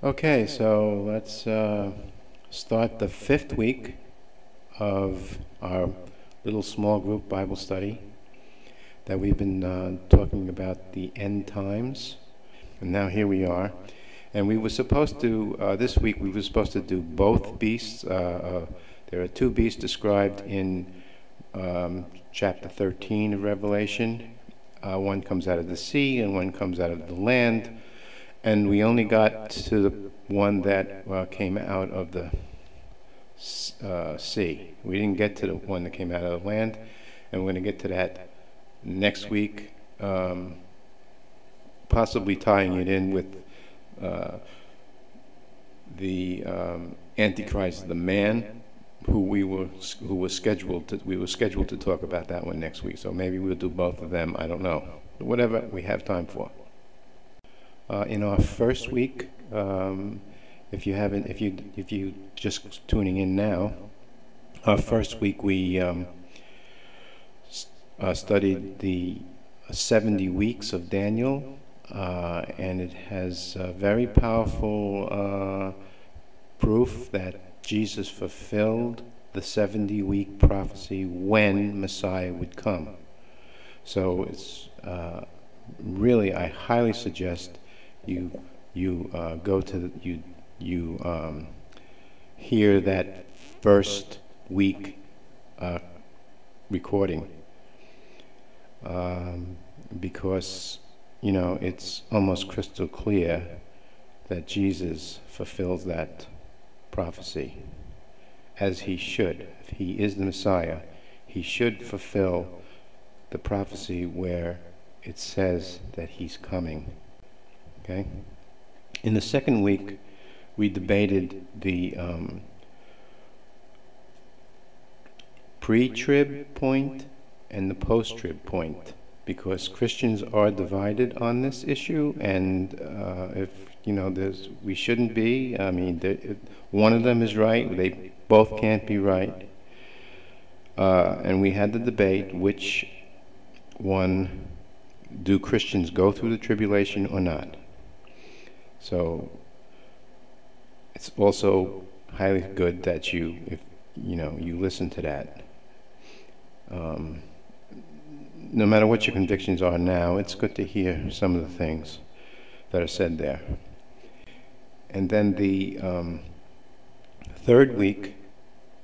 Okay, so let's uh, start the fifth week of our little small group Bible study that we've been uh, talking about the end times. And now here we are. And we were supposed to, uh, this week, we were supposed to do both beasts. Uh, uh, there are two beasts described in um, chapter 13 of Revelation. Uh, one comes out of the sea and one comes out of the land. And we only got to the one that uh, came out of the uh, sea. We didn't get to the one that came out of the land. And we're going to get to that next week, um, possibly tying it in with uh, the um, Antichrist, the man, who we were who was scheduled to we were scheduled to talk about that one next week. So maybe we'll do both of them. I don't know. Whatever we have time for. Uh, in our first week, um, if you haven't, if you if you just tuning in now, our first week we um, uh, studied the 70 weeks of Daniel, uh, and it has very powerful uh, proof that Jesus fulfilled the 70 week prophecy when Messiah would come. So it's uh, really, I highly suggest you you uh, go to the, you you um, hear that first week uh, recording um, because you know it's almost crystal clear that Jesus fulfills that prophecy as he should. If he is the Messiah, he should fulfill the prophecy where it says that he's coming. Okay? In the second week, we debated the um, pre trib point and the post trib point because Christians are divided on this issue, and uh, if you know, there's we shouldn't be. I mean, one of them is right; they both can't be right. Uh, and we had the debate: which one do Christians go through the tribulation or not? So it's also highly good that you, if you know, you listen to that. Um, no matter what your convictions are now, it's good to hear some of the things that are said there. And then the um, third week,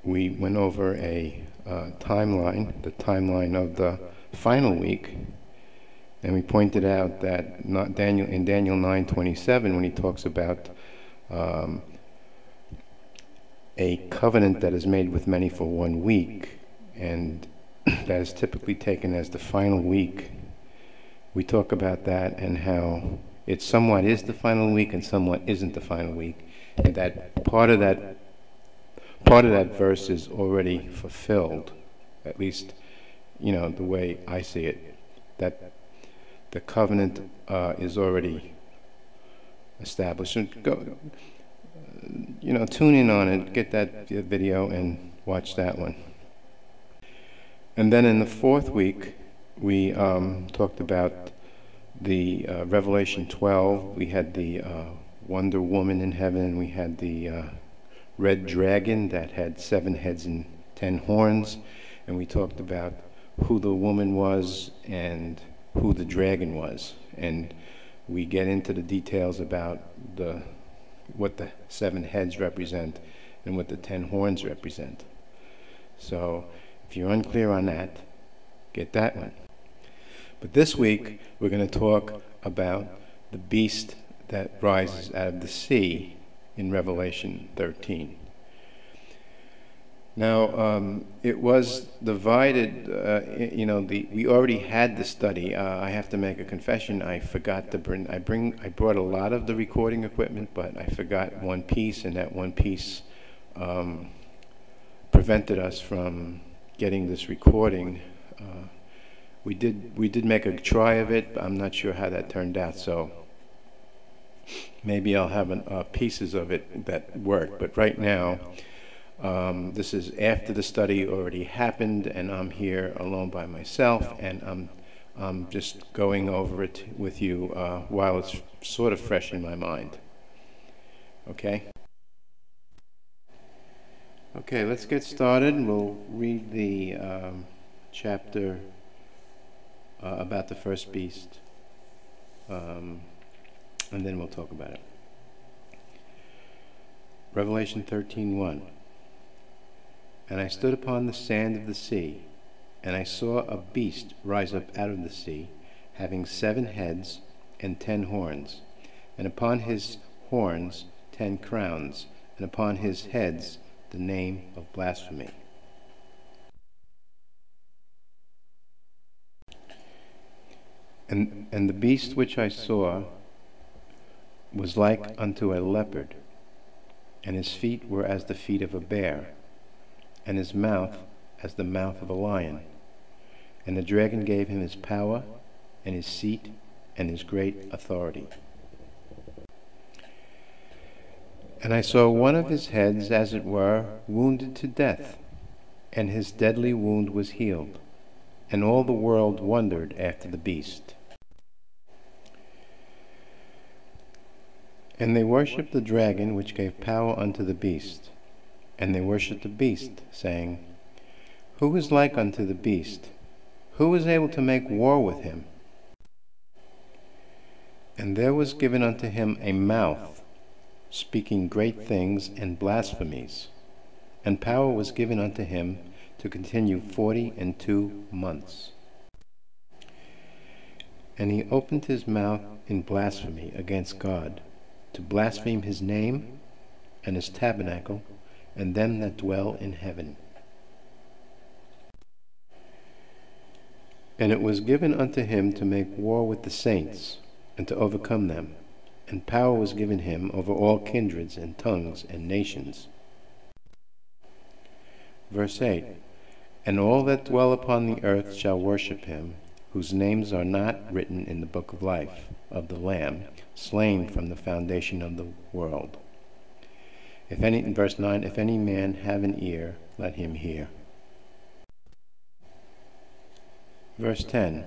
we went over a uh, timeline, the timeline of the final week, and we pointed out that not Daniel in Daniel 9:27, when he talks about um, a covenant that is made with many for one week, and that is typically taken as the final week. We talk about that and how it somewhat is the final week and somewhat isn't the final week, and that part of that part of that verse is already fulfilled, at least, you know, the way I see it. That the covenant uh, is already established. And go, you know, tune in on it, get that video, and watch that one. And then in the fourth week, we um, talked about the uh, Revelation 12. We had the uh, Wonder Woman in heaven. We had the uh, red dragon that had seven heads and ten horns. And we talked about who the woman was and who the dragon was. And we get into the details about the what the seven heads represent and what the ten horns represent. So if you're unclear on that, get that one. But this week, we're going to talk about the beast that rises out of the sea in Revelation 13. Now, um, it was divided, uh, you know, the, we already had the study. Uh, I have to make a confession. I forgot to bring, I bring, I brought a lot of the recording equipment, but I forgot one piece, and that one piece um, prevented us from getting this recording. Uh, we did, we did make a try of it, but I'm not sure how that turned out, so maybe I'll have an, uh, pieces of it that work, but right now, um, this is after the study already happened, and I'm here alone by myself, and I'm, I'm just going over it with you uh, while it's sort of fresh in my mind. Okay? Okay, let's get started. We'll read the um, chapter uh, about the first beast, um, and then we'll talk about it. Revelation 13:1. And I stood upon the sand of the sea, and I saw a beast rise up out of the sea, having seven heads and ten horns, and upon his horns ten crowns, and upon his heads the name of blasphemy. And, and the beast which I saw was like unto a leopard, and his feet were as the feet of a bear, and his mouth as the mouth of a lion. And the dragon gave him his power, and his seat, and his great authority. And I saw one of his heads, as it were, wounded to death, and his deadly wound was healed. And all the world wondered after the beast. And they worshipped the dragon which gave power unto the beast. And they worshipped the beast, saying, Who is like unto the beast? Who is able to make war with him? And there was given unto him a mouth, speaking great things and blasphemies. And power was given unto him to continue forty and two months. And he opened his mouth in blasphemy against God to blaspheme his name and his tabernacle and them that dwell in heaven. And it was given unto him to make war with the saints and to overcome them, and power was given him over all kindreds and tongues and nations. Verse 8 And all that dwell upon the earth shall worship him, whose names are not written in the book of life of the Lamb slain from the foundation of the world. If any, in verse 9, if any man have an ear, let him hear. Verse 10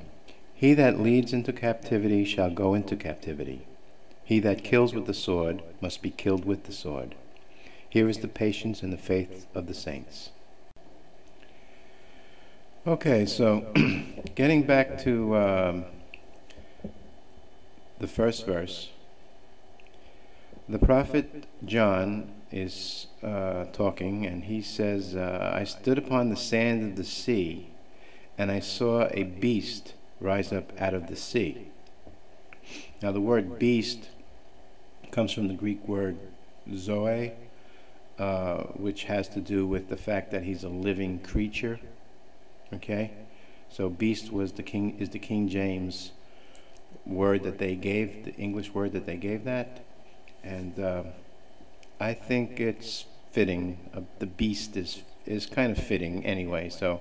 He that leads into captivity shall go into captivity. He that kills with the sword must be killed with the sword. Here is the patience and the faith of the saints. Okay, so getting back to. Um, the first verse, the prophet John is uh, talking, and he says, uh, I stood upon the sand of the sea, and I saw a beast rise up out of the sea. Now, the word beast comes from the Greek word zoe, uh, which has to do with the fact that he's a living creature. Okay? So, beast was the king, is the King James word that they gave, the English word that they gave that. And uh, I think it's fitting. Uh, the beast is is kind of fitting anyway. So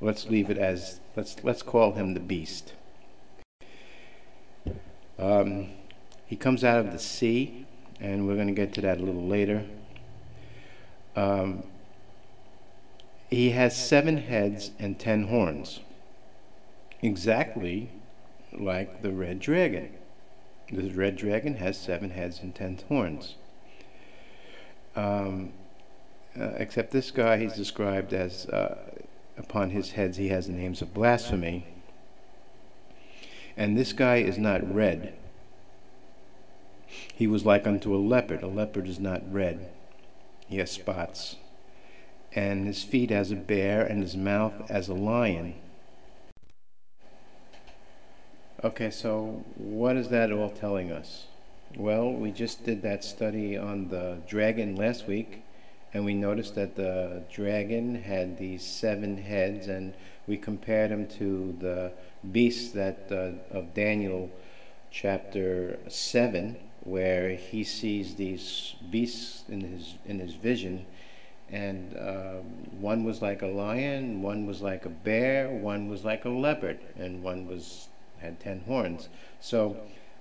let's leave it as let's let's call him the beast. Um, he comes out of the sea, and we're going to get to that a little later. Um, he has seven heads and ten horns. Exactly like the red dragon. The red dragon has seven heads and ten horns. Um, uh, except this guy, he's described as, uh, upon his heads, he has the names of blasphemy. And this guy is not red. He was like unto a leopard. A leopard is not red, he has spots. And his feet as a bear, and his mouth as a lion. Okay, so what is that all telling us? Well, we just did that study on the dragon last week, and we noticed that the dragon had these seven heads, and we compared them to the beasts that uh, of Daniel chapter seven, where he sees these beasts in his in his vision, and um, one was like a lion, one was like a bear, one was like a leopard, and one was had ten horns. So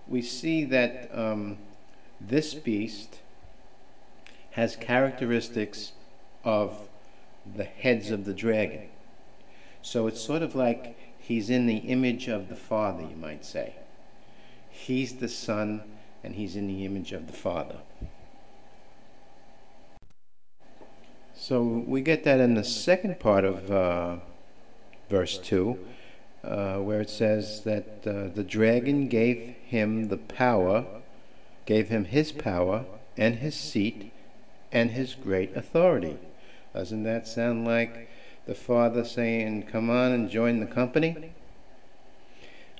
we see that um, this beast has characteristics of the heads of the dragon. So it's sort of like he's in the image of the Father, you might say. He's the Son, and he's in the image of the Father. So we get that in the second part of uh, verse 2, uh, where it says that uh, the dragon gave him the power, gave him his power and his seat and his great authority. Doesn't that sound like the Father saying, Come on and join the company?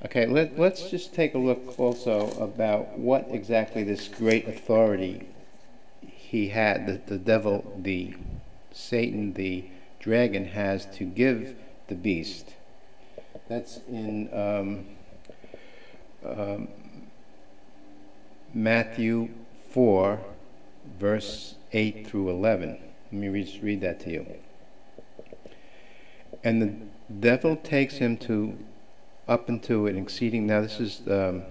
Okay, let, let's just take a look also about what exactly this great authority he had, the, the devil, the Satan, the dragon, has to give the beast. That's in um, um, Matthew 4, verse 8 through 11. Let me read, read that to you. And the devil takes him to up into an exceeding. Now this is um,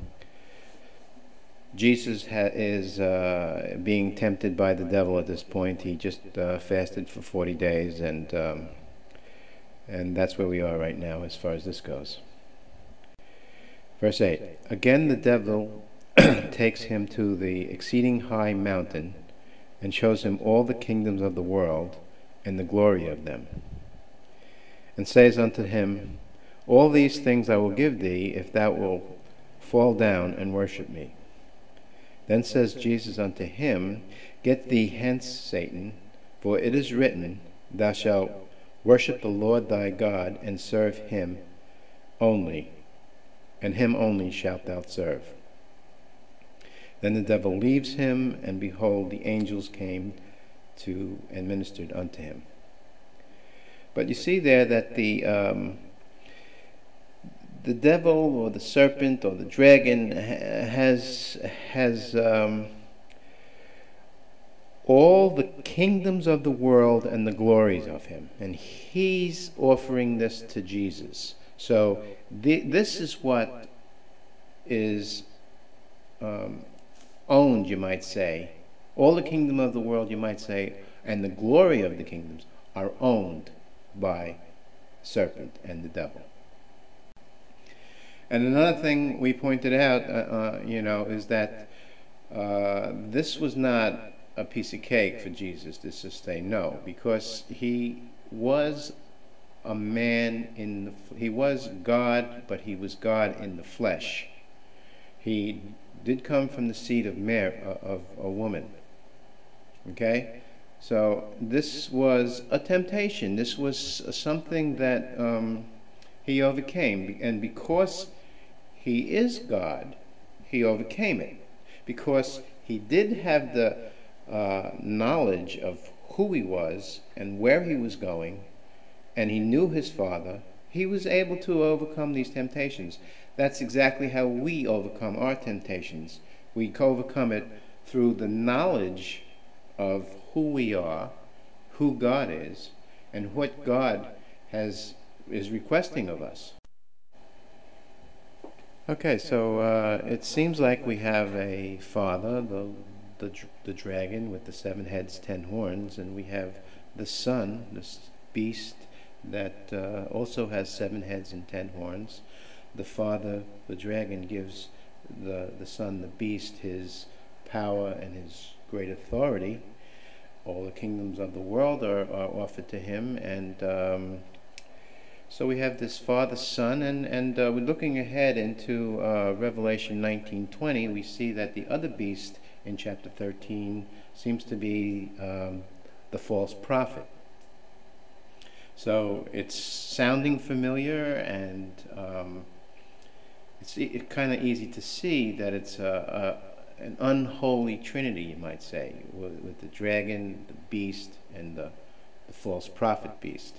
Jesus is uh, being tempted by the devil at this point. He just uh, fasted for 40 days, and um, and that's where we are right now as far as this goes. Verse 8 Again, the devil takes him to the exceeding high mountain and shows him all the kingdoms of the world and the glory of them, and says unto him, All these things I will give thee if thou wilt fall down and worship me. Then says Jesus unto him, Get thee hence, Satan, for it is written, Thou shalt worship the Lord thy God, and serve him only, and him only shalt thou serve. Then the devil leaves him, and behold, the angels came to and ministered unto him. But you see there that the um, the devil or the serpent or the dragon has has um, all the kingdoms of the world and the glories of him, and he's offering this to Jesus. So the, this is what is um, owned, you might say. All the kingdom of the world, you might say, and the glory of the kingdoms are owned by serpent and the devil. And another thing we pointed out, uh, uh, you know, is that uh, this was not a piece of cake for Jesus to sustain. No, because he was a man in the, he was God, but he was God in the flesh. He did come from the seed of Mary, uh, of a woman. Okay, so this was a temptation. This was something that um, he overcame, and because he is God, he overcame it because he did have the uh, knowledge of who he was and where he was going, and he knew his Father. He was able to overcome these temptations. That's exactly how we overcome our temptations. We overcome it through the knowledge of who we are, who God is, and what God has is requesting of us. Okay, so uh, it seems like we have a father, the, the, the dragon with the seven heads, ten horns, and we have the son, this beast that uh, also has seven heads and ten horns. The father, the dragon, gives the, the son, the beast, his power and his great authority. All the kingdoms of the world are, are offered to him, and um, so we have this Father, Son, and, and uh, we're looking ahead into uh, Revelation 19.20. We see that the other beast in chapter 13 seems to be um, the false prophet. So it's sounding familiar and um, it's e kind of easy to see that it's a, a, an unholy trinity, you might say, with, with the dragon, the beast, and the, the false prophet beast.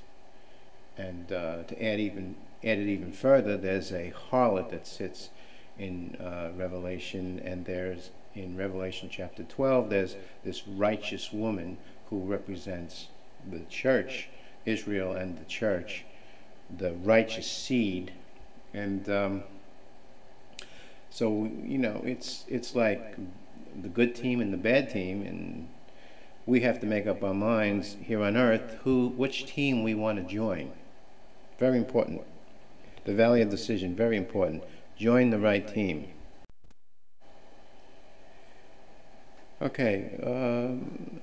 And uh, to add even add it even further, there's a harlot that sits in uh, Revelation, and there's in Revelation chapter 12, there's this righteous woman who represents the church, Israel and the church, the righteous seed, and um, so you know it's it's like the good team and the bad team, and we have to make up our minds here on earth who which team we want to join. Very important. The Valley of Decision, very important. Join the right team. Okay. Um,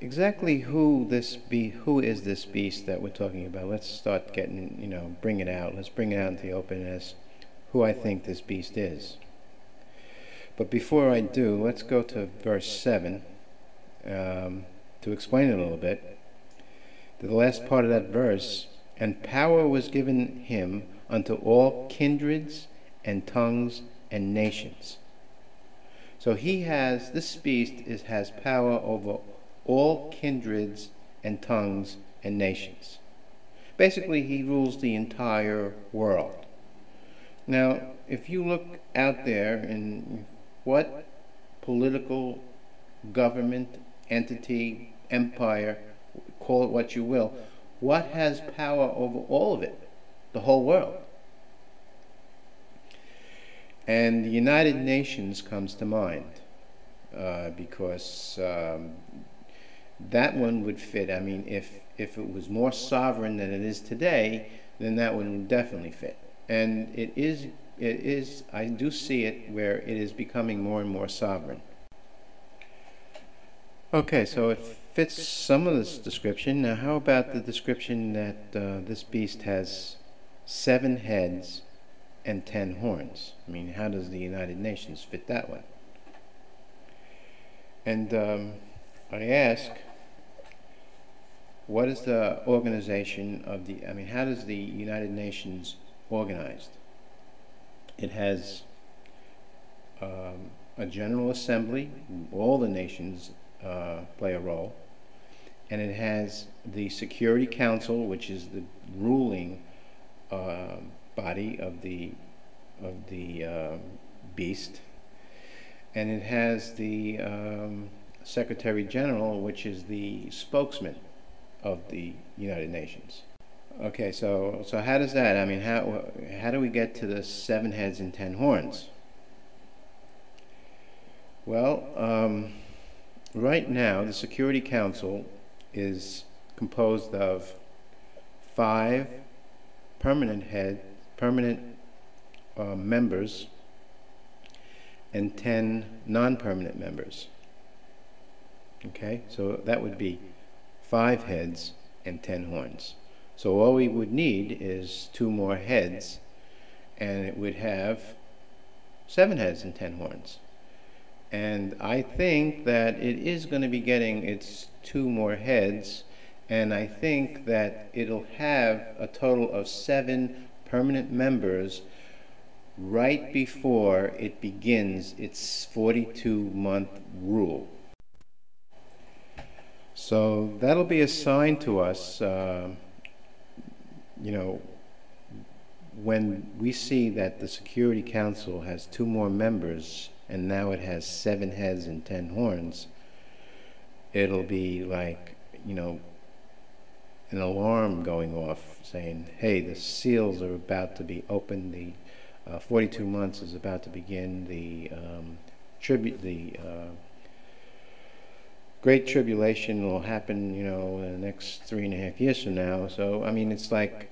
exactly who this be who is this beast that we're talking about? Let's start getting you know bring it out. Let's bring it out into the open as who I think this beast is. But before I do, let's go to verse seven um, to explain it a little bit. The last part of that verse, and power was given him unto all kindreds and tongues and nations. So he has, this beast is, has power over all kindreds and tongues and nations. Basically, he rules the entire world. Now, if you look out there in what political government, entity, empire, call it what you will, what has power over all of it? The whole world. And the United Nations comes to mind uh, because um, that one would fit. I mean, if, if it was more sovereign than it is today, then that one would definitely fit. And it is, it is, I do see it where it is becoming more and more sovereign. Okay, so it fits some of this description. Now, how about the description that uh, this beast has seven heads and ten horns. I mean, how does the United Nations fit that one? And um, I ask, what is the organization of the, I mean, how does the United Nations organized? It has um, a General Assembly, all the nations uh, play a role, and it has the Security Council, which is the ruling uh, body of the of the uh, beast, and it has the um, Secretary General, which is the spokesman of the United Nations. Okay, so so how does that? I mean, how how do we get to the seven heads and ten horns? Well, um, right now the Security Council is composed of five permanent head permanent uh, members and 10 non-permanent members. Okay, so that would be five heads and 10 horns. So all we would need is two more heads and it would have seven heads and 10 horns. And I think that it is going to be getting its two more heads and I think that it'll have a total of seven permanent members right before it begins its 42 month rule. So that'll be a sign to us, uh, you know, when we see that the Security Council has two more members and now it has seven heads and ten horns, it'll be like, you know, an alarm going off saying, hey, the seals are about to be opened, the uh, 42 months is about to begin, the um, tribute, the uh, great tribulation will happen, you know, in the next three and a half years from now. So, I mean, it's like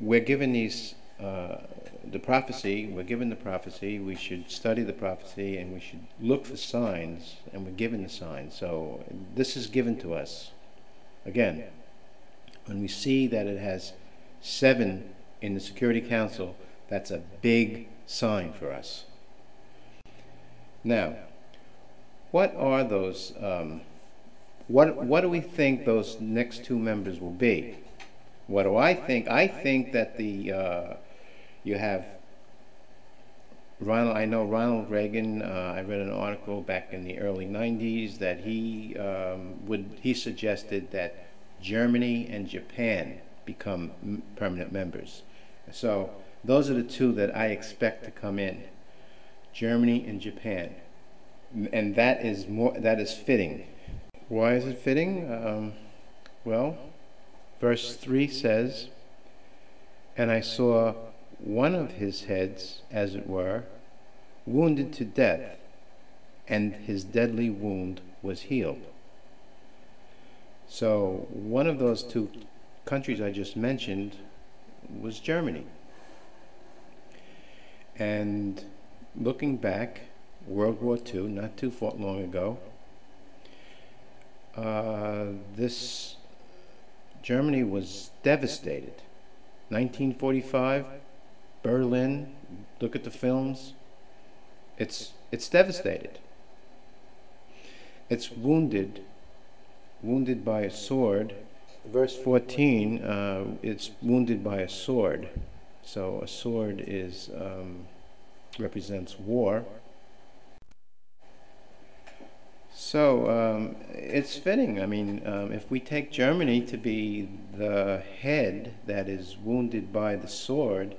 we're given these, uh, the prophecy, we're given the prophecy, we should study the prophecy, and we should look for signs, and we're given the signs. So, this is given to us. Again, when we see that it has seven in the Security Council, that's a big sign for us. Now, what are those, um, what, what do we think those next two members will be? What do I think? I think that the, uh, you have Ronald, I know Ronald Reagan, uh, I read an article back in the early 90s that he um, would, he suggested that Germany and Japan become permanent members. So those are the two that I expect to come in, Germany and Japan. And that is more that is fitting. Why is it fitting? Um, well, verse 3 says, And I saw one of his heads, as it were, wounded to death, and his deadly wound was healed. So one of those two countries I just mentioned was Germany. And looking back, World War II, not too long ago, uh, this Germany was devastated. 1945, Berlin. Look at the films. It's it's devastated. It's wounded, wounded by a sword. Verse 14, uh, it's wounded by a sword. So a sword is um, represents war. So um, it's fitting. I mean, um, if we take Germany to be the head that is wounded by the sword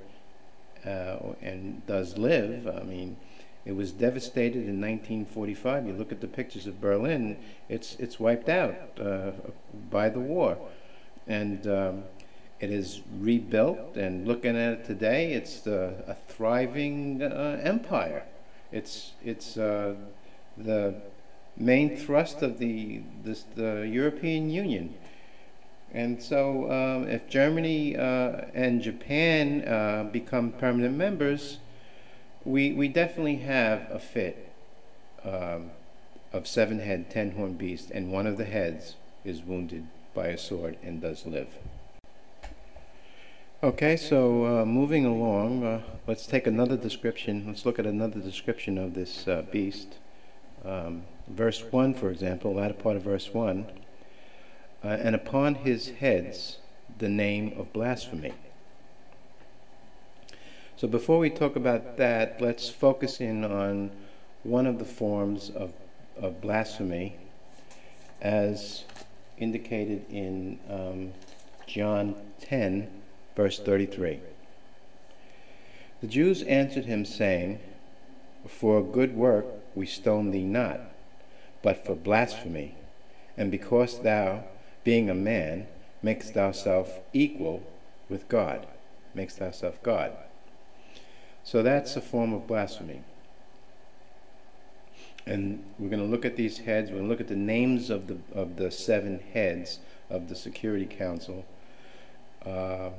uh, and does live, I mean, it was devastated in 1945. You look at the pictures of Berlin; it's it's wiped out uh, by the war, and um, it is rebuilt. And looking at it today, it's a thriving uh, empire. It's it's uh, the main thrust of the this, the European Union. And so, um, if Germany uh, and Japan uh, become permanent members, we we definitely have a fit um, of seven head, ten horn beast, and one of the heads is wounded by a sword and does live. Okay, so uh, moving along, uh, let's take another description. Let's look at another description of this uh, beast. Um, verse 1, for example, latter part of verse 1, uh, and upon his heads the name of blasphemy. So before we talk about that, let's focus in on one of the forms of, of blasphemy as indicated in um, John 10, verse 33. The Jews answered him, saying, For a good work we stone thee not, but for blasphemy, and because thou, being a man, makest thyself equal with God, makest thyself God. So that's a form of blasphemy. And we're going to look at these heads. We're going to look at the names of the of the seven heads of the Security Council, uh,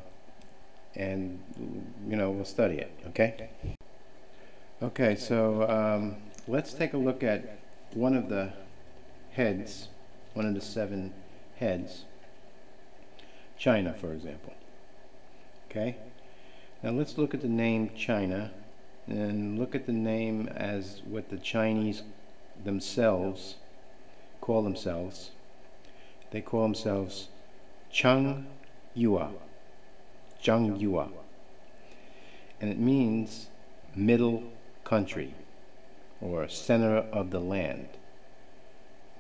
and you know we'll study it. Okay. Okay. So um, let's take a look at one of the heads, one of the seven heads, China, for example. Okay? Now let's look at the name China and look at the name as what the Chinese themselves call themselves. They call themselves Cheng Yua. Zheng Yua. And it means middle country or center of the land.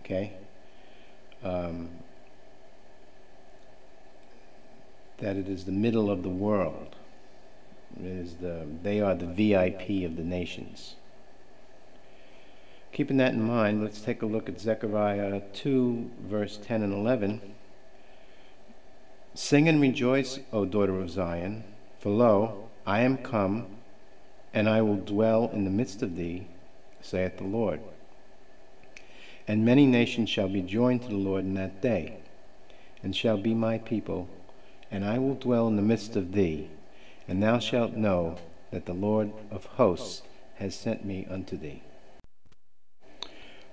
Okay? Um, that it is the middle of the world. Is the, they are the VIP of the nations. Keeping that in mind, let's take a look at Zechariah 2, verse 10 and 11. Sing and rejoice, O daughter of Zion, for lo, I am come, and I will dwell in the midst of thee, saith the Lord. And many nations shall be joined to the Lord in that day, and shall be my people, and I will dwell in the midst of thee, and thou shalt know that the Lord of hosts has sent me unto thee.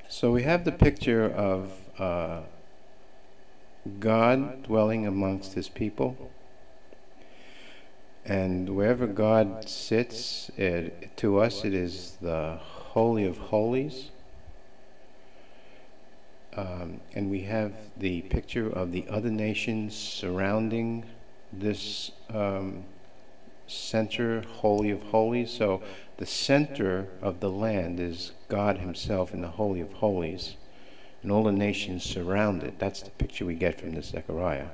So we have the picture of uh, God dwelling amongst his people. And wherever God sits, it, to us it is the Holy of Holies. Um, and we have the picture of the other nations surrounding this um, center, Holy of Holies. So the center of the land is God Himself in the Holy of Holies, and all the nations surround it. That's the picture we get from this Zechariah.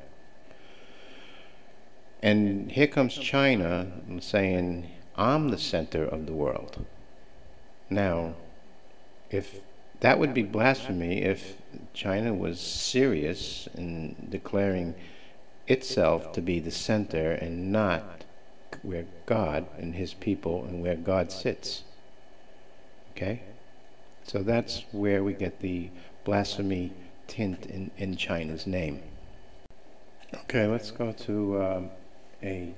And here comes China saying, I'm the center of the world. Now, if that would be blasphemy if China was serious in declaring itself to be the center and not where God and his people and where God sits. Okay? So that's where we get the blasphemy tint in, in China's name. Okay, let's go to um, a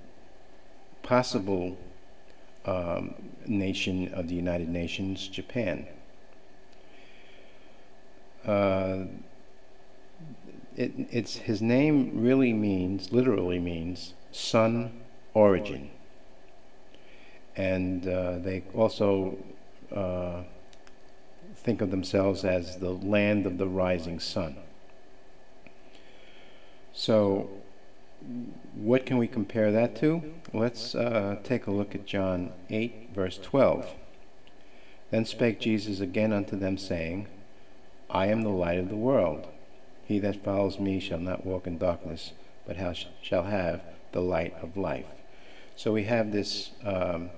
possible um, nation of the United Nations, Japan. Uh, it, it's, his name really means, literally means, sun origin. And uh, they also uh, think of themselves as the land of the rising sun. So, what can we compare that to? Let's uh, take a look at John 8, verse 12. Then spake Jesus again unto them, saying, I am the light of the world. He that follows me shall not walk in darkness, but shall have the light of life. So we have this um,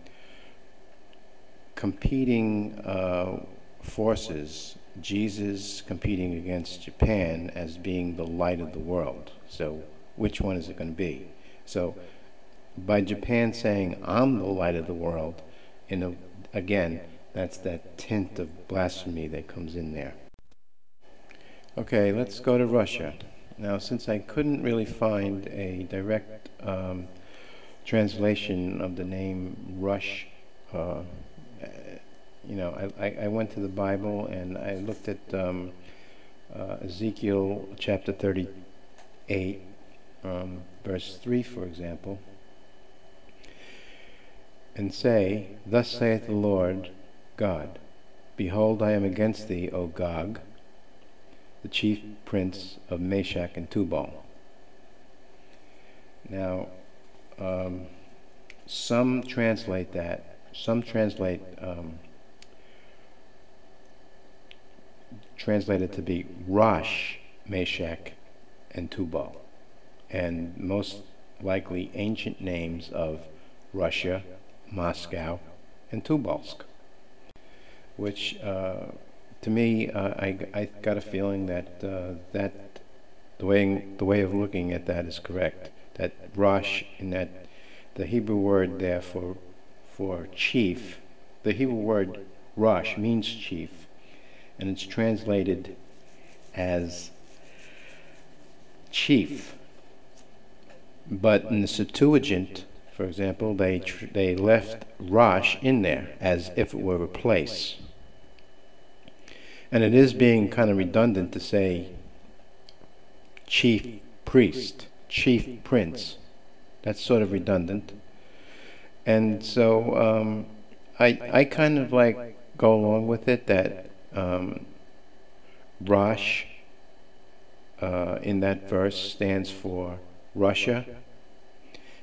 competing uh, forces, Jesus competing against Japan as being the light of the world. So which one is it going to be? So by Japan saying, I'm the light of the world, in a, again, that's that tint of blasphemy that comes in there. Okay, let's go to Russia. Now, since I couldn't really find a direct um, translation of the name Rush, uh, you know, I, I, went to the Bible and I looked at um, uh, Ezekiel chapter 38, um, verse 3, for example, and say, Thus saith the Lord God, Behold, I am against thee, O Gog, the chief prince of Meshech and Tubal. Now, um, some translate that, some translate um, translate it to be Rosh, Meshech, and Tubal, and most likely ancient names of Russia, Moscow, and Tobolsk, which uh, to me, uh, I, I got a feeling that uh, that the way the way of looking at that is correct. That Rosh in that the Hebrew word there for for chief, the Hebrew word Rosh means chief, and it's translated as chief. But in the Septuagint, for example, they they left Rosh in there as if it were a place. And it is being kind of redundant to say chief priest, chief prince. That's sort of redundant. And so um, I, I kind of like go along with it that um, Rosh uh, in that verse stands for Russia,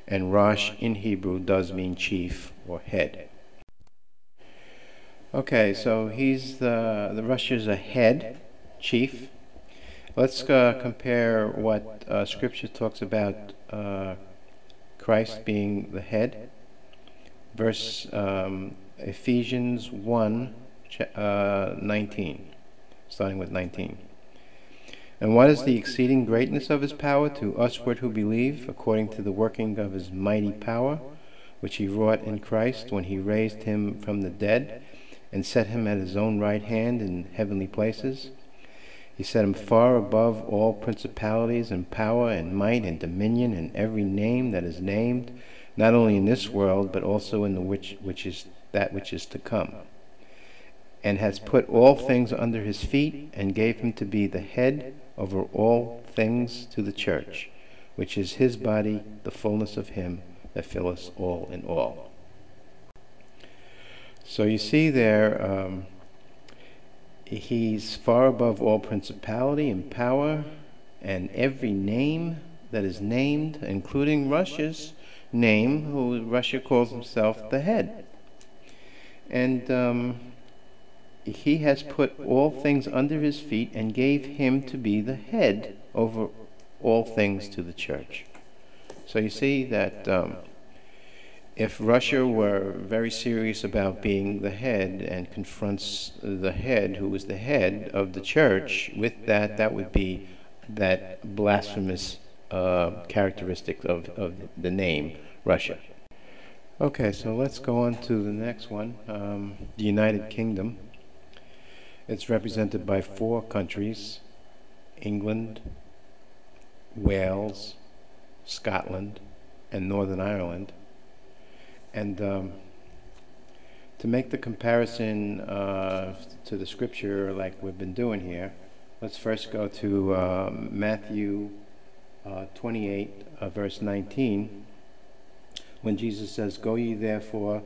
and Rosh in Hebrew does mean chief or head. Okay, so he's the, the Russia's a head, chief. Let's uh, compare what uh, Scripture talks about uh, Christ being the head. Verse um, Ephesians 1, uh, 19, starting with 19. And what is the exceeding greatness of his power to usward who believe, according to the working of his mighty power, which he wrought in Christ when he raised him from the dead? and set him at his own right hand in heavenly places. He set him far above all principalities and power and might and dominion and every name that is named, not only in this world, but also in the which, which is that which is to come. And has put all things under his feet, and gave him to be the head over all things to the church, which is his body, the fullness of him that filleth all in all. So you see there, um, he's far above all principality and power and every name that is named, including Russia's name, who Russia calls himself the head. And um, he has put all things under his feet and gave him to be the head over all things to the church. So you see that um, if Russia were very serious about being the head and confronts the head, who was the head of the church, with that, that would be that blasphemous uh, characteristic of, of the name Russia. Okay, so let's go on to the next one um, the United Kingdom. It's represented by four countries England, Wales, Scotland, and Northern Ireland. And um, to make the comparison uh, to the scripture like we've been doing here, Let's first go to uh, Matthew uh, 28, uh, verse 19, when Jesus says, Go ye therefore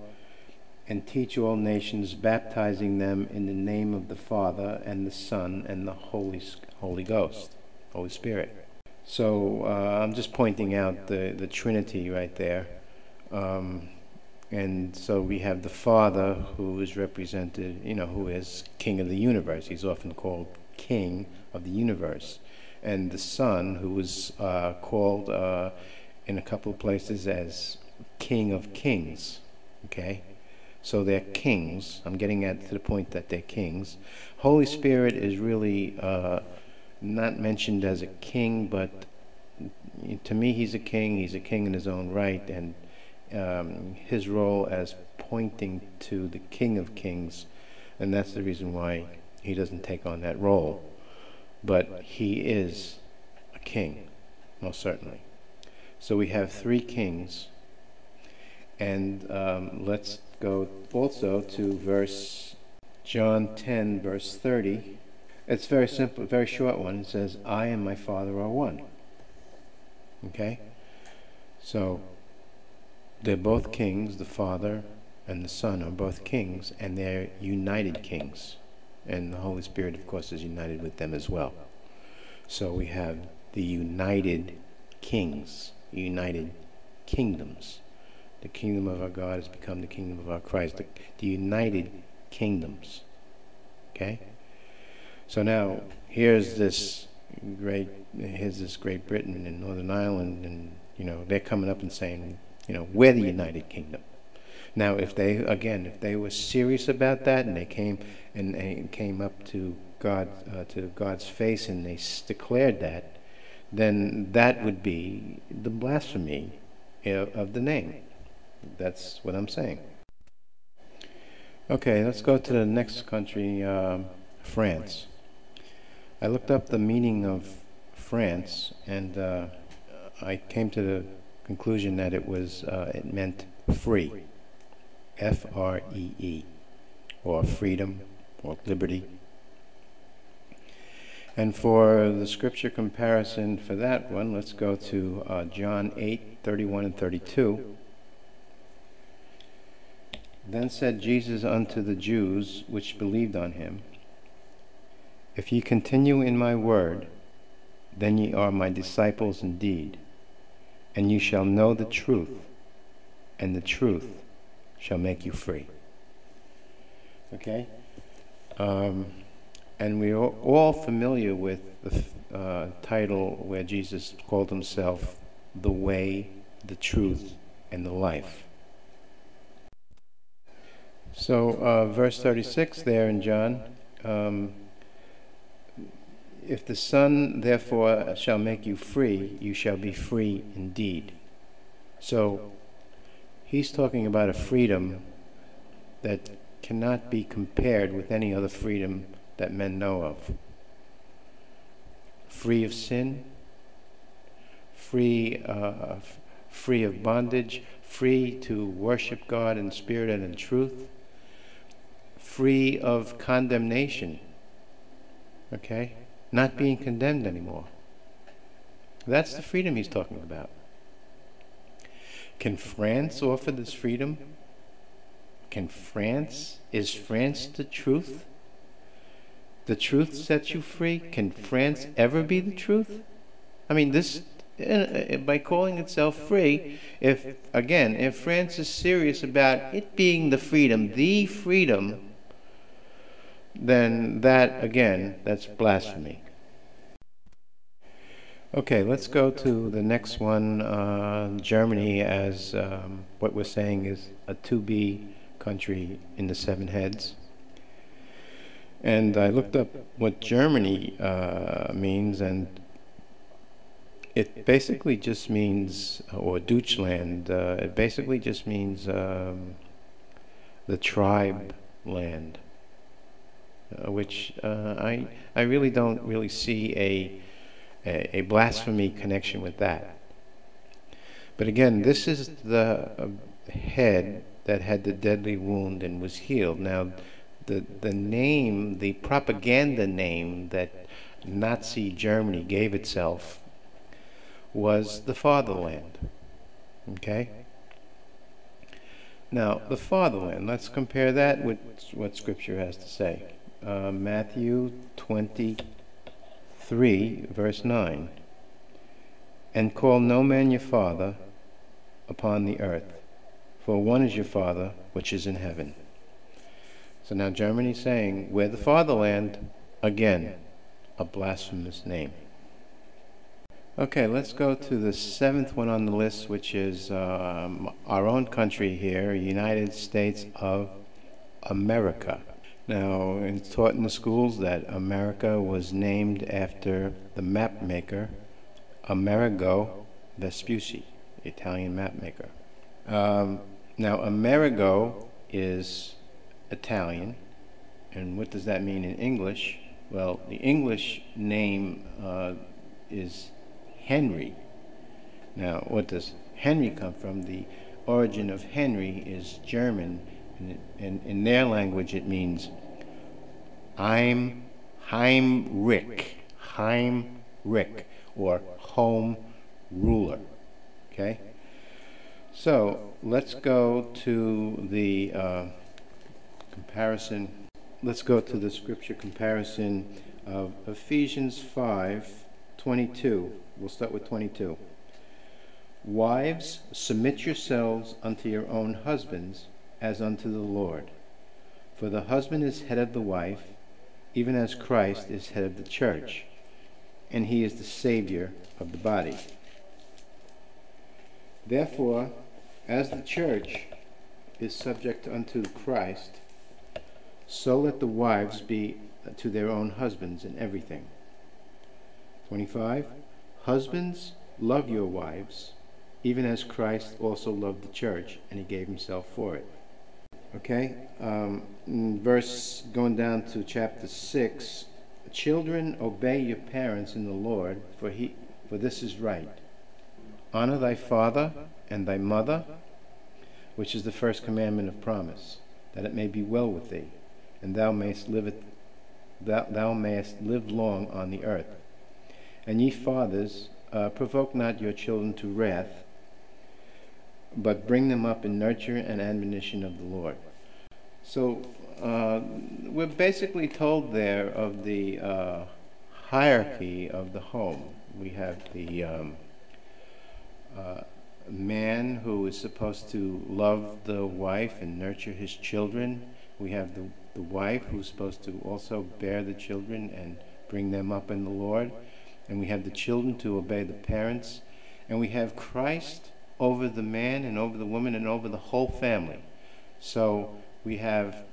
and teach all nations, baptizing them in the name of the Father and the Son and the Holy, Holy Ghost, Holy Spirit. So uh, I'm just pointing out the, the Trinity right there. Um, and so we have the Father who is represented, you know, who is King of the universe. He's often called King of the universe. And the Son, who uh, called uh, in a couple of places as King of Kings. Okay? So they're kings. I'm getting at to the point that they're kings. Holy Spirit is really uh, not mentioned as a king, but to me, he's a king. He's a king in his own right, and um, his role as pointing to the King of Kings, and that's the reason why he doesn't take on that role. But he is a king, most certainly. So we have three kings, and um, let's go also to verse John 10, verse 30. It's very simple, very short one. It says, I and my Father are one. Okay? So they're both kings, the Father and the Son are both kings, and they're united kings. And the Holy Spirit, of course, is united with them as well. So we have the united kings, united kingdoms. The kingdom of our God has become the kingdom of our Christ, the, the united kingdoms. Okay? So now, here's this great, here's this Great Britain and Northern Ireland, and, you know, they're coming up and saying, you know, we're the United Kingdom. Now, if they, again, if they were serious about that and they came and, and came up to God, uh, to God's face and they declared that, then that would be the blasphemy of the name. That's what I'm saying. Okay, let's go to the next country, um, France. I looked up the meaning of France, and uh, I came to the conclusion that it was uh, it meant free, F R E E, or freedom or liberty. And for the scripture comparison for that one, let's go to uh, John 8, 31 and 32. Then said Jesus unto the Jews which believed on him, If ye continue in my word, then ye are my disciples indeed and you shall know the truth, and the truth shall make you free. Okay? Um, and we're all familiar with the uh, title where Jesus called himself the way, the truth, and the life. So, uh, verse 36 there in John. Um, if the Son, therefore, shall make you free, you shall be free indeed. So, he's talking about a freedom that cannot be compared with any other freedom that men know of. Free of sin, free, uh, free of bondage, free to worship God in spirit and in truth, free of condemnation. Okay? Not being condemned anymore. That's the freedom he's talking about. Can France offer this freedom? Can France, is France the truth? The truth sets you free? Can France ever be the truth? I mean, this, uh, by calling itself free, if, again, if France is serious about it being the freedom, the freedom, then that, again, that's blasphemy. Okay, let's go to the next one. Uh, Germany, as um, what we're saying is a 2B country in the seven heads. And I looked up what Germany uh, means, and it basically just means, or Deutschland, uh, it basically just means um, the tribe land, uh, which uh, I, I really don't really see a a, a blasphemy connection with that. But again, this is the uh, head that had the deadly wound and was healed. Now, the, the name, the propaganda name that Nazi Germany gave itself was the fatherland. Okay? Now, the fatherland, let's compare that with what Scripture has to say. Uh, Matthew 23, verse 9. And call no man your father upon the earth, for one is your Father which is in heaven. So now Germany's saying, we're the fatherland, again, a blasphemous name. Okay, let's go to the seventh one on the list, which is um, our own country here, United States of America. Now, it's taught in the schools that America was named after the map maker Amerigo Vespucci, Italian map maker. Um, now, Amerigo is Italian, and what does that mean in English? Well, the English name uh, is Henry. Now, what does Henry come from? The origin of Henry is German, and, and in their language it means I'm Heimrich, Heimrich, or home ruler. Okay? So let's go to the uh, comparison. Let's go to the scripture comparison of Ephesians 5 22. We'll start with 22. Wives, submit yourselves unto your own husbands as unto the Lord. For the husband is head of the wife, even as Christ is head of the church, and he is the Savior of the body. Therefore, as the church is subject unto Christ, so let the wives be to their own husbands in everything. 25. Husbands, love your wives, even as Christ also loved the church, and he gave himself for it. Okay? Um, verse going down to chapter 6 Children, obey your parents in the Lord, for, he, for this is right. Honor thy father and thy mother, which is the first commandment of promise, that it may be well with thee, and thou mayest live, it, thou, thou mayest live long on the earth. And ye fathers, uh, provoke not your children to wrath, but bring them up in nurture and admonition of the Lord. So uh, we're basically told there of the uh, hierarchy of the home. We have the um, uh, man who is supposed to love the wife and nurture his children. We have the, the wife who's supposed to also bear the children and bring them up in the Lord and we have the children to obey the parents, and we have Christ over the man and over the woman and over the whole family. So we have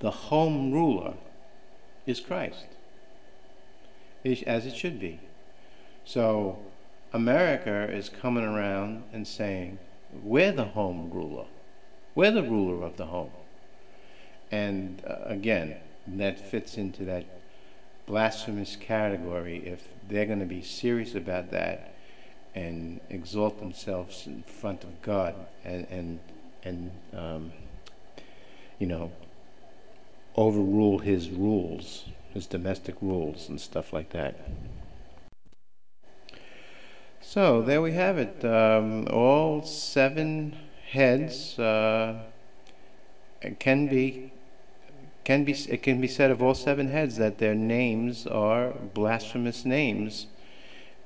the home ruler is Christ, as it should be. So America is coming around and saying, we're the home ruler. We're the ruler of the home. And uh, again, that fits into that blasphemous category if they're going to be serious about that and exalt themselves in front of God and and and um, you know overrule His rules, His domestic rules and stuff like that. So there we have it. Um, all seven heads uh, can be can be, it can be said of all seven heads that their names are blasphemous names.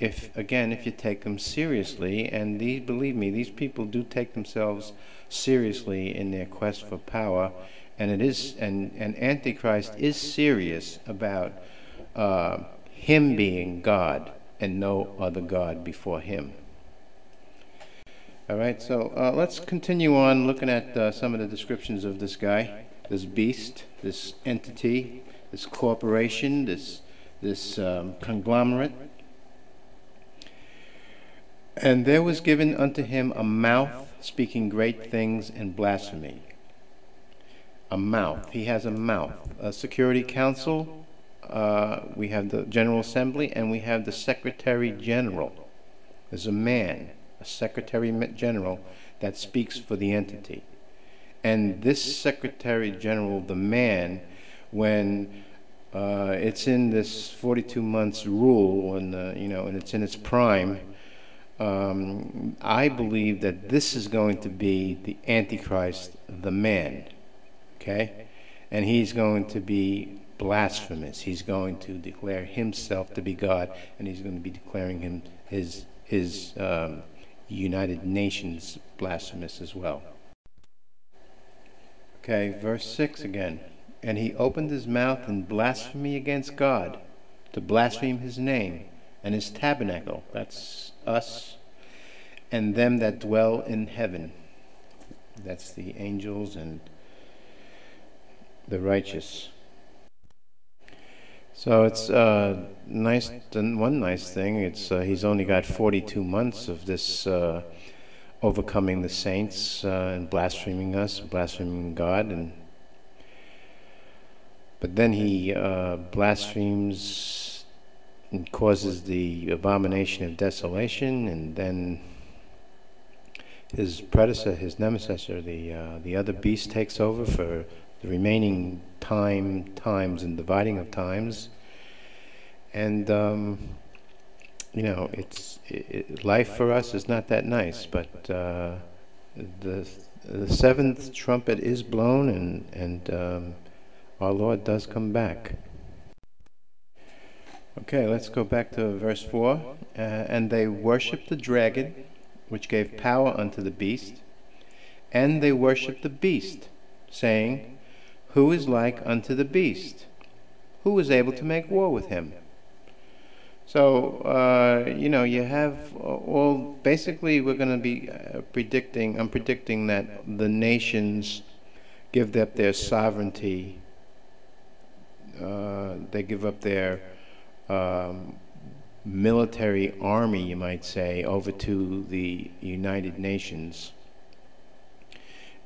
If again, if you take them seriously, and these, believe me, these people do take themselves seriously in their quest for power, and it is, and, and Antichrist is serious about uh, him being God and no other God before him. All right, so uh, let's continue on looking at uh, some of the descriptions of this guy this beast, this entity, this corporation, this, this um, conglomerate. And there was given unto him a mouth speaking great things and blasphemy. A mouth. He has a mouth. A security council. Uh, we have the General Assembly, and we have the Secretary General. There's a man, a Secretary General, that speaks for the entity. And this Secretary General, the man, when Uh, it's in this 42 months rule, and uh, you know, and it's in its prime. Um, I believe that this is going to be the Antichrist, the man, okay, and he's going to be blasphemous. He's going to declare himself to be God, and he's going to be declaring him his his um, United Nations blasphemous as well. Okay, verse 6 again. And he opened his mouth in blasphemy against God, to blaspheme his name and his tabernacle. That's us and them that dwell in heaven. That's the angels and the righteous. So it's uh, nice. One nice thing. It's uh, he's only got 42 months of this uh, overcoming the saints uh, and blaspheming us, blaspheming God, and but then he uh, blasphemes and causes the abomination of desolation, and then his predecessor, his nemesis, the uh, the other beast takes over for the remaining time, times, and dividing of times, and. Um, you know, it's it, life for us is not that nice, but uh, the the seventh trumpet is blown, and and um, our Lord does come back. Okay, let's go back to verse four. Uh, and they worshipped the dragon, which gave power unto the beast, and they worshipped the beast, saying, Who is like unto the beast? Who is able to make war with him? So, uh, you know, you have all, basically we're going to be uh, predicting, I'm predicting that the nations give up their sovereignty, uh, they give up their um, military army, you might say, over to the United Nations.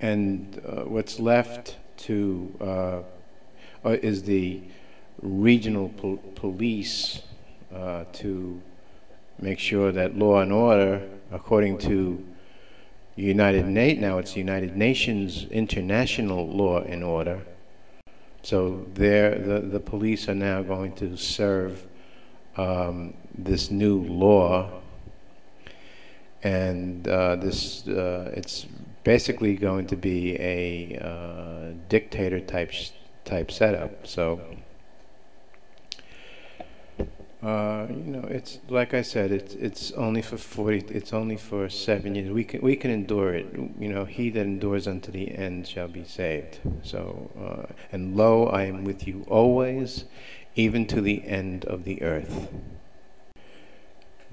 And uh, what's left to uh, uh, is the regional pol police uh, to make sure that law and order, according to United Na now it's United Nations international law and order. So there, the the police are now going to serve um, this new law, and uh, this uh, it's basically going to be a uh, dictator type type setup. So. Uh, you know, it's like I said, it's it's only for forty. It's only for seven years. We can we can endure it. You know, he that endures unto the end shall be saved. So, uh, and lo, I am with you always, even to the end of the earth.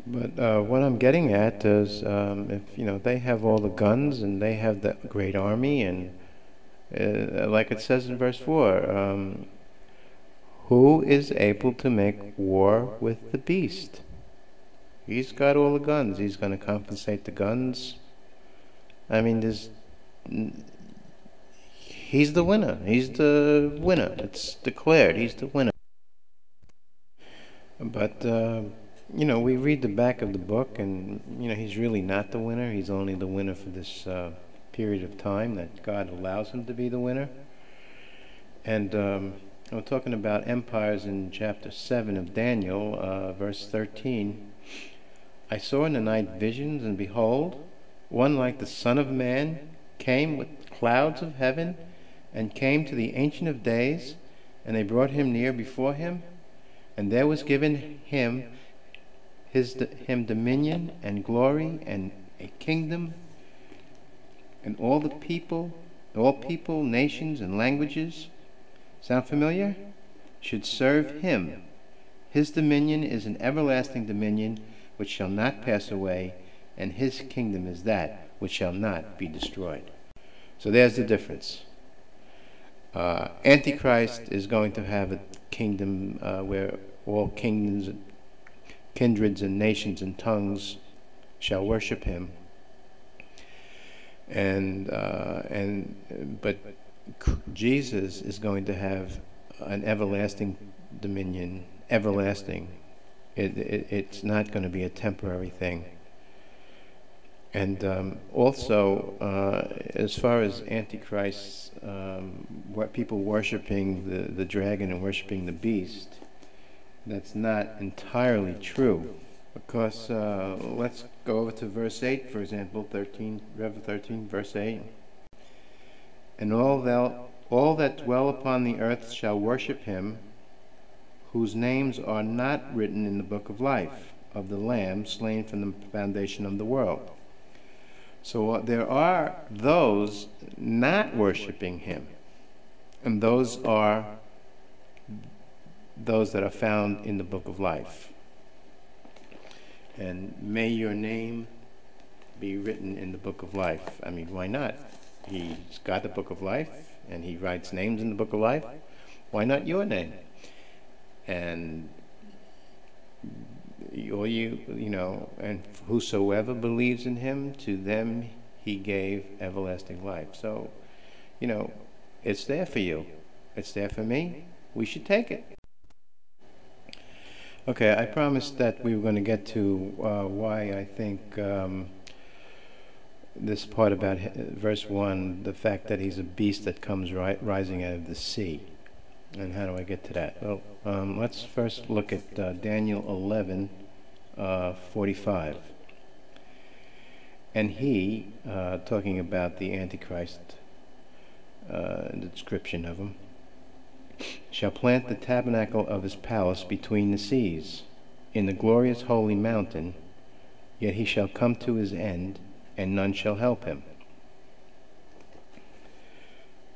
But uh, what I'm getting at is, um, if you know, they have all the guns and they have the great army, and uh, like it says in verse four. Um, who is able to make war with the beast? He's got all the guns. He's going to compensate the guns. I mean, there's. He's the winner. He's the winner. It's declared. He's the winner. But, uh, you know, we read the back of the book, and, you know, he's really not the winner. He's only the winner for this uh, period of time that God allows him to be the winner. And. Um, we're talking about empires in chapter 7 of Daniel, uh, verse 13. I saw in the night visions, and behold, one like the Son of Man came with clouds of heaven, and came to the Ancient of Days, and they brought him near before him, and there was given him his him dominion and glory and a kingdom, and all the people, all people, nations, and languages Sound familiar? Should serve him. His dominion is an everlasting dominion which shall not pass away, and his kingdom is that which shall not be destroyed. So there's the difference. Uh, Antichrist is going to have a kingdom uh, where all kingdoms, kindreds, and nations and tongues shall worship him. And uh, and but Jesus is going to have an everlasting dominion, everlasting. It, it, it's not going to be a temporary thing. And um, also, uh, as far as Antichrist, um, what people worshiping the, the dragon and worshiping the beast, that's not entirely true. Because uh, let's go over to verse 8, for example, 13, Rev 13, verse 8. And all, thou, all that dwell upon the earth shall worship him, whose names are not written in the book of life of the Lamb slain from the foundation of the world. So there are those not worshiping him, and those are those that are found in the book of life. And may your name be written in the book of life. I mean, why not? He's got the book of life, and he writes names in the book of life. Why not your name? And or you, you know, and whosoever believes in him, to them he gave everlasting life. So, you know, it's there for you. It's there for me. We should take it. Okay, I promised that we were going to get to uh, why I think um, this part about verse 1, the fact that he's a beast that comes ri rising out of the sea. And how do I get to that? Well, um, let's first look at uh, Daniel 11, uh, 45. And he, uh, talking about the Antichrist, uh, description of him, shall plant the tabernacle of his palace between the seas, in the glorious holy mountain, yet he shall come to his end, and none shall help him.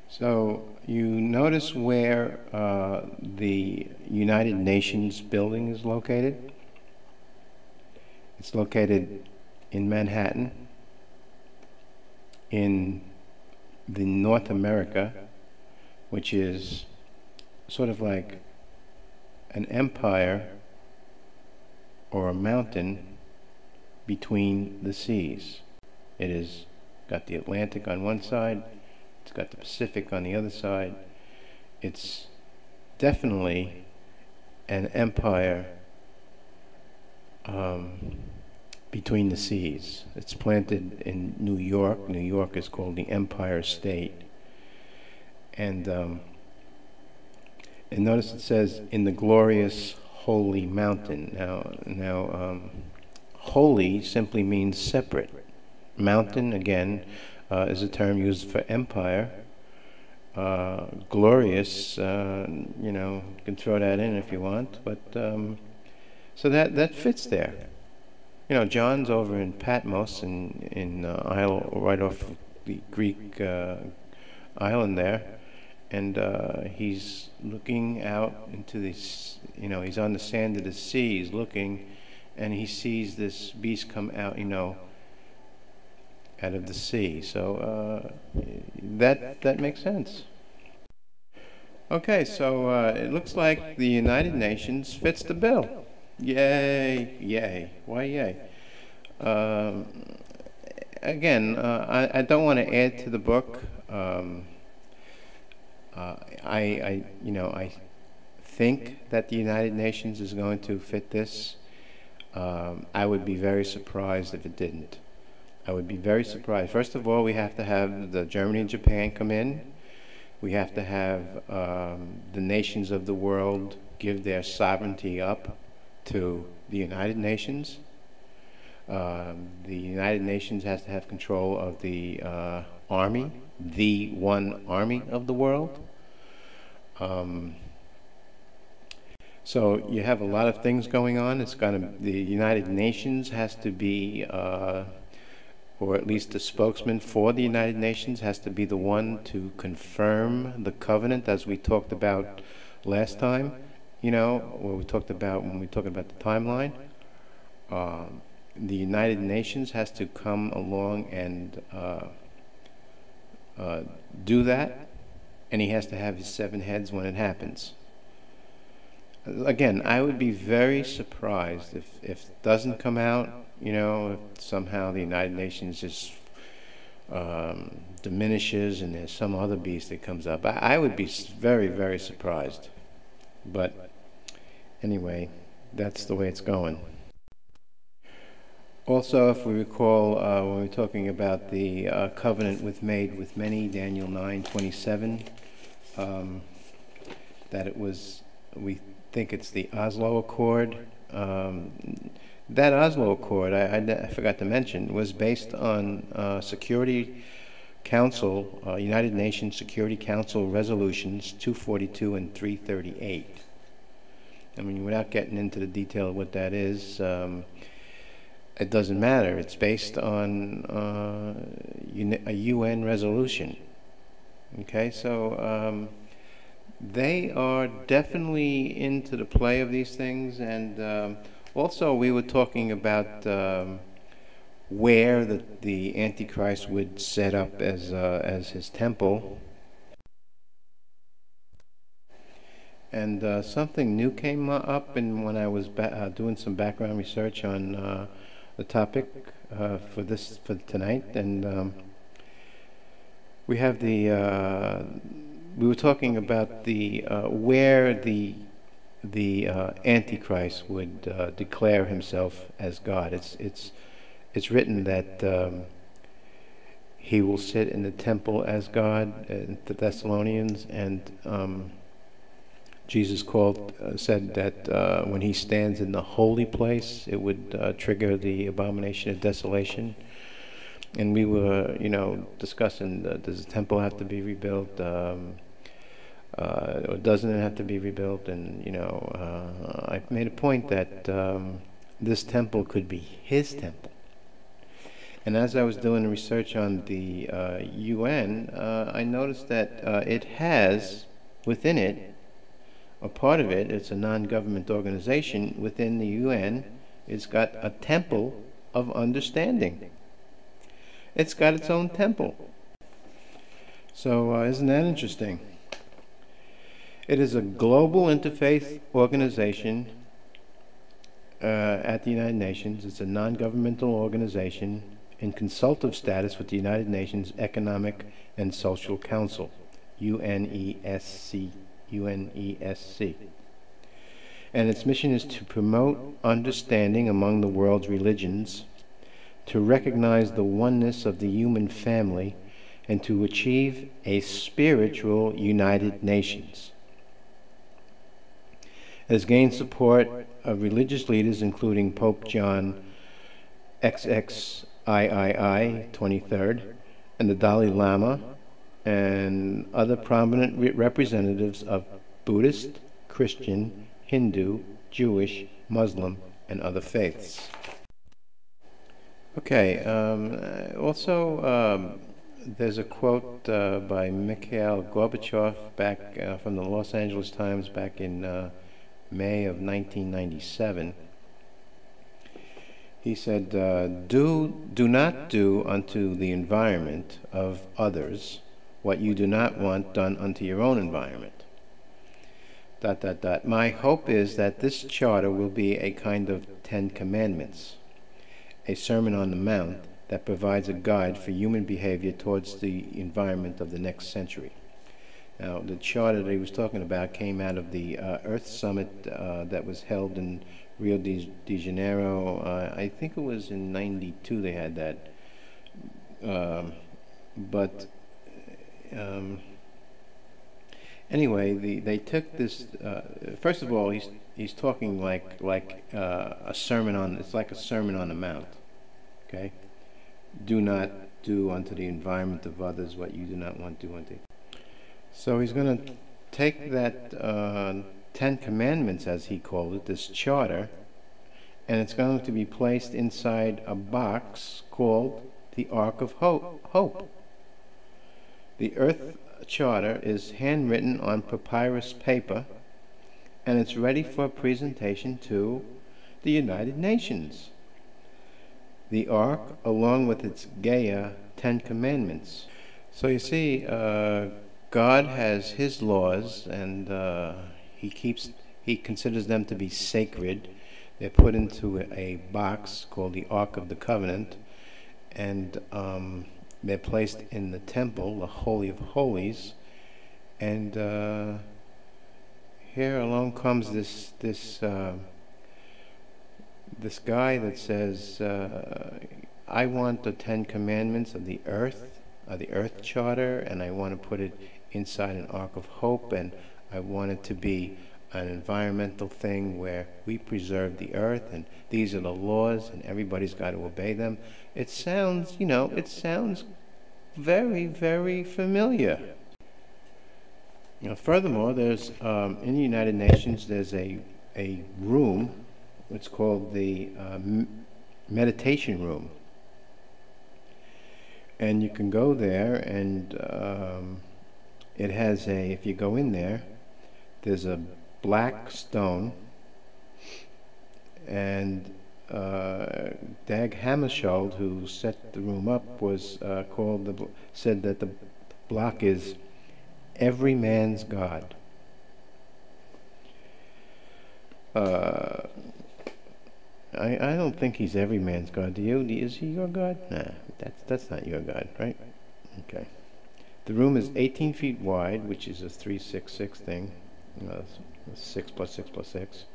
So you notice where uh, the United Nations building is located? It's located in Manhattan, in the North America, which is sort of like an empire or a mountain between the seas. It has got the Atlantic on one side, it's got the Pacific on the other side. It's definitely an empire um, between the seas. It's planted in New York. New York is called the Empire State. And, um, and notice it says, in the glorious holy mountain. Now, now um, holy simply means separate. Mountain, again, uh, is a term used for empire. Uh, glorious, uh, you know, you can throw that in if you want, but um, so that, that fits there. You know, John's over in Patmos in, in uh, Isle, right off the Greek uh, island there, and uh, he's looking out into this, you know, he's on the sand of the sea, he's looking, and he sees this beast come out, you know, out of the sea. So uh, that, that makes sense. Okay, so uh, it looks like the United Nations fits the bill. Yay, yay. Why yay? Um, again, uh, I, I don't want to add to the book. Um, uh, I, I, you know, I think that the United Nations is going to fit this. Um, I would be very surprised if it didn't. I would be very surprised. First of all, we have to have the Germany and Japan come in. We have to have um, the nations of the world give their sovereignty up to the United Nations. Um, the United Nations has to have control of the uh, army, the one army of the world. Um, so you have a lot of things going on. It's going to the United Nations has to be, uh, or at least the spokesman for the United Nations has to be the one to confirm the covenant, as we talked about last time you know, what we talked about when we talked about the timeline. Um, the United Nations has to come along and uh, uh, do that, and he has to have his seven heads when it happens. Again, I would be very surprised if, if it doesn't come out, you know, if somehow the United Nations just um, diminishes and there's some other beast that comes up. I, I would be very, very surprised. But anyway, that's the way it's going. Also, if we recall, uh, when we were talking about the uh, covenant with made with many, Daniel 9:27, um, that it was, we think it's the Oslo Accord. Um, that Oslo Accord, I, I, I, forgot to mention, was based on uh, Security Council, uh, United Nations Security Council resolutions 242 and 338. I mean, without getting into the detail of what that is, um, it doesn't matter. It's based on uh, a UN resolution. Okay, so um, they are definitely into the play of these things, and um, also we were talking about um, where the, the Antichrist would set up as uh, as his temple. And uh, something new came up, and when I was uh, doing some background research on uh, the topic uh, for this for tonight, and um, we have the. Uh, we were talking about the where the the Antichrist would declare himself as God. It's it's it's written that um, he will sit in the temple as God in the Thessalonians, and um, Jesus called, uh, said that uh, when he stands in the holy place, it would uh, trigger the abomination of desolation. And we were, you know, discussing does the temple have to be rebuilt, um, uh, or doesn't it have to be rebuilt? And you know, uh, I made a point that um, this temple could be his temple. And as I was doing research on the UN, I noticed that it has within it a part of it, it's a non-government organization within the UN, it's got a temple of understanding. It's got its own temple. So uh, isn't that interesting? It is a global interfaith organization uh, at the United Nations. It's a non-governmental organization in consultative status with the United Nations Economic and Social Council, UNESC UNESC. And its mission is to promote understanding among the world's religions, to recognize the oneness of the human family, and to achieve a spiritual United Nations. It has gained support of religious leaders, including Pope John XXIII 23rd and the Dalai Lama, and other prominent re representatives of Buddhist, Christian, Hindu, Jewish, Muslim, and other faiths. Okay, um, also um, there's a quote uh, by Mikhail Gorbachev back uh, from the Los Angeles Times back in uh, May of 1997. He said, uh, do, do not do unto the environment of others what you do not want done unto your own environment. Dot, dot, dot. My hope is that this charter will be a kind of Ten Commandments, a Sermon on the Mount that provides a guide for human behavior towards the environment of the next century. Now, the charter that he was talking about came out of the uh, Earth Summit uh, that was held in Rio de, de Janeiro. Uh, I think it was in 92 they had that. Um, but um, anyway, the, they took this. Uh, first of all, he's he's talking like like uh, a sermon on. It's like a sermon on the mount. Okay, do not do unto the environment of others what you do not want to do unto. So he's going to take that uh, Ten Commandments, as he called it, this charter, and it's going to be placed inside a box called the Ark of Hope. The Earth Charter is handwritten on papyrus paper and it's ready for presentation to the United Nations. The Ark, along with its Gaia Ten Commandments. So you see, uh, God has His laws, and uh, He keeps He considers them to be sacred. They're put into a box called the Ark of the Covenant, and um, they're placed in the temple, the Holy of Holies, and uh, here along comes this this uh, this guy that says, uh, I want the Ten Commandments of the earth, of the earth charter, and I want to put it inside an ark of hope, and I want it to be an environmental thing where we preserve the earth, and these are the laws, and everybody's got to obey them. It sounds, you know, it sounds very, very familiar. Know, furthermore, there's um, in the United Nations there's a a room, it's called the uh, meditation room, and you can go there, and um, it has a. If you go in there, there's a black stone, and uh, Dag Hammarskjöld, who set the room up, was uh, called the said that the block is every man's God. Uh, I I don't think he's every man's God. Do you? Is he your God? Nah, that's that's not your God, right? Okay. The room is 18 feet wide, which is a 366 thing, uh, six plus six plus six,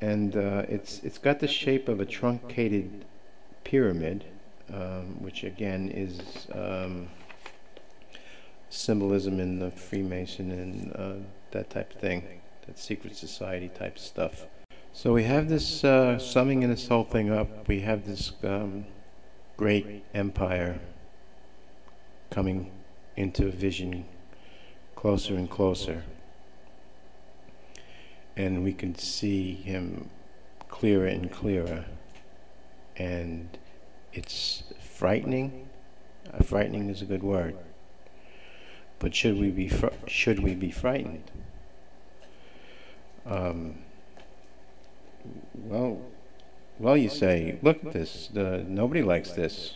and uh, it's it's got the shape of a truncated pyramid, um, which again is um, symbolism in the Freemason and uh, that type of thing, that secret society type stuff. So we have this, uh, summing in this whole thing up, we have this um, great empire coming into vision closer and closer. And we can see him clearer and clearer. And it's frightening. Uh, frightening is a good word. But should we be should we be frightened? Um, well, well, you say, look at this. The, nobody likes this,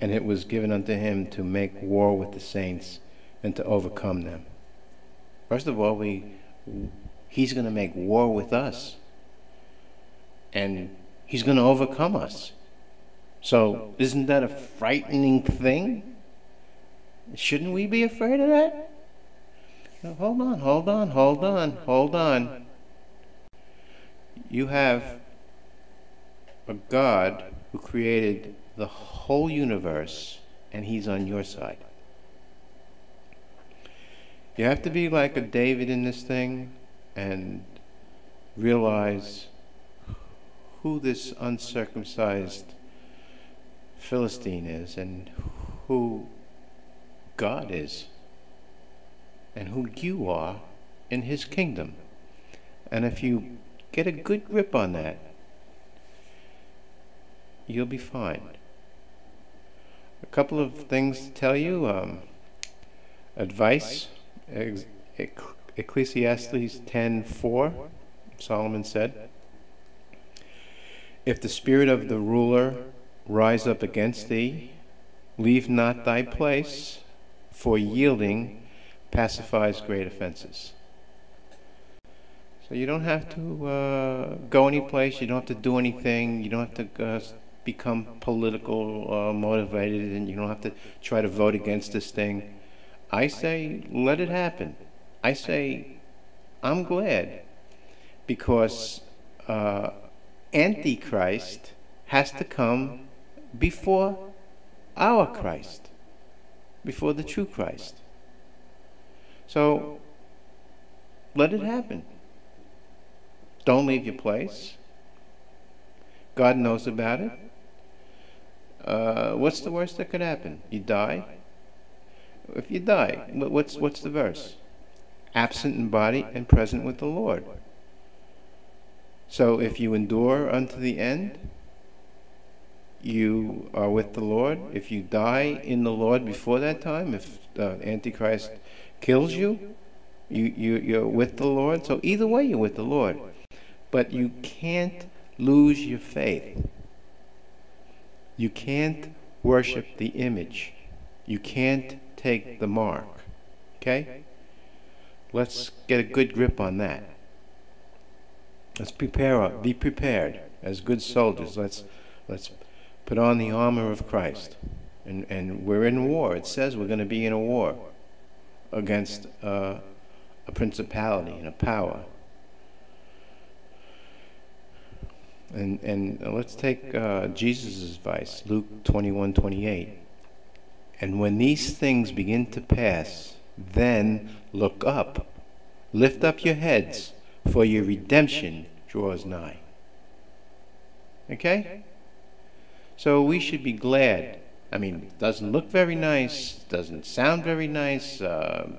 and it was given unto him to make war with the saints and to overcome them. First of all, we he's going to make war with us, and he's going to overcome us. So, isn't that a frightening thing? Shouldn't we be afraid of that? Hold on, hold on, hold on, hold on. You have a God who created the whole universe, and he's on your side. You have to be like a David in this thing and realize who this uncircumcised Philistine is and who God is and who you are in His kingdom. And if you get a good grip on that, you'll be fine. A couple of things to tell you. Um, advice, Ex Ecclesiastes 10:4, Solomon said, If the spirit of the ruler rise up against thee, leave not thy place, for yielding pacifies great offenses. So you don't have to uh, go any place. You don't have to do anything. You don't have to uh, become political uh, motivated, and you don't have to try to vote against this thing. I say, let it happen. I say, I'm glad because uh, Antichrist has to come before our Christ before the true Christ. So let it happen. Don't leave your place. God knows about it. Uh, what's the worst that could happen? You die? If you die, what's, what's the verse? Absent in body and present with the Lord. So if you endure unto the end, you are with the Lord. If you die in the Lord before that time, if the Antichrist kills you, you, you, you're with the Lord. So either way, you're with the Lord. But you can't lose your faith. You can't worship the image. You can't take the mark. Okay? Let's get a good grip on that. Let's prepare, be prepared as good soldiers. Let's, let's put on the armor of Christ. And, and we're in war. It says we're going to be in a war against uh, a principality and a power. And, and let's take uh, Jesus' advice, Luke 21, 28. And when these things begin to pass, then look up, lift up your heads, for your redemption draws nigh. Okay? So we should be glad. I mean, it doesn't look very nice, doesn't sound very nice. Uh,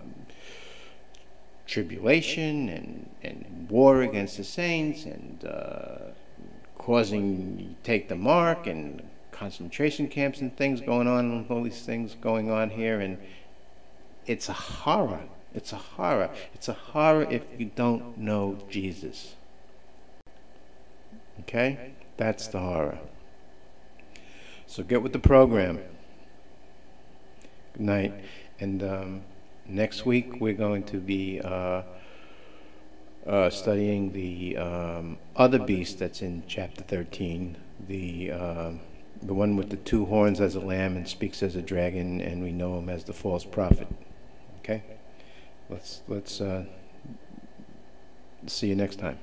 tribulation and, and war against the saints and uh, causing take the mark and concentration camps and things going on, all these things going on here, and it's a horror. It's a horror. It's a horror if you don't know Jesus. Okay? That's the horror. So get with the program. Good night. And um, next week we're going to be uh, uh, studying the um, other beast that's in chapter 13, the uh, the one with the two horns as a lamb and speaks as a dragon, and we know him as the false prophet. Okay, let's let's uh, see you next time.